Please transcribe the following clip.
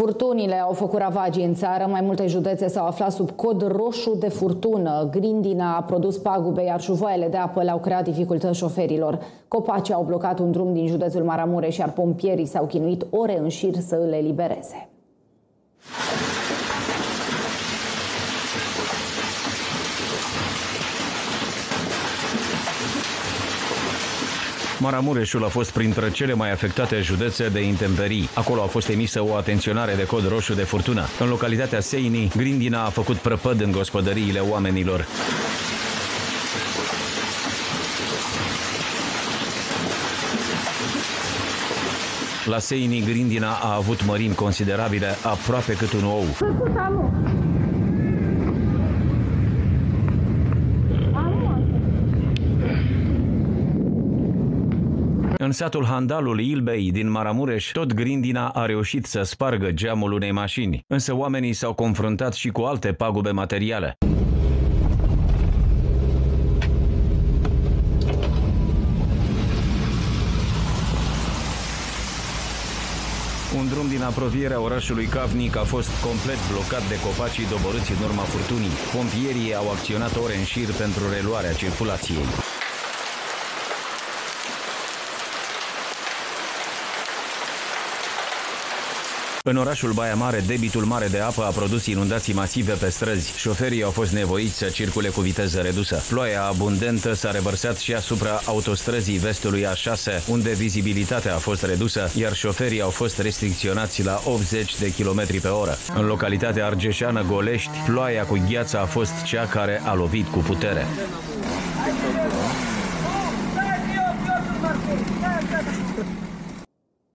Furtunile au făcut ravagii în țară, mai multe județe s-au aflat sub cod roșu de furtună. Grindina a produs pagube, iar șuvoaiele de apă le-au creat dificultăți șoferilor. Copacii au blocat un drum din județul Maramureș, iar pompierii s-au chinuit ore în șir să îl elibereze. Maramureșul a fost printre cele mai afectate județe de intemperii. Acolo a fost emisă o atenționare de cod roșu de furtună. În localitatea Seini, grindina a făcut prăpăd în gospodăriile oamenilor. La Seini, grindina a avut mărimi considerabile, aproape cât un ou. În satul Handalul Ilbei din Maramureș, tot grindina a reușit să spargă geamul unei mașini, însă oamenii s-au confruntat și cu alte pagube materiale. Un drum din apropierea orașului Cavnic a fost complet blocat de copacii doborâți în urma furtunii. Pompierii au acționat ore în șir pentru reluarea circulației. În orașul Baia Mare, debitul mare de apă a produs inundații masive pe străzi. Șoferii au fost nevoiți să circule cu viteză redusă. Ploaia abundentă s-a revărsat și asupra autostrăzii vestului A6, unde vizibilitatea a fost redusă, iar șoferii au fost restricționați la 80 de km pe oră. În localitatea argeșeană Golești, ploaia cu gheață a fost cea care a lovit cu putere. Thank you.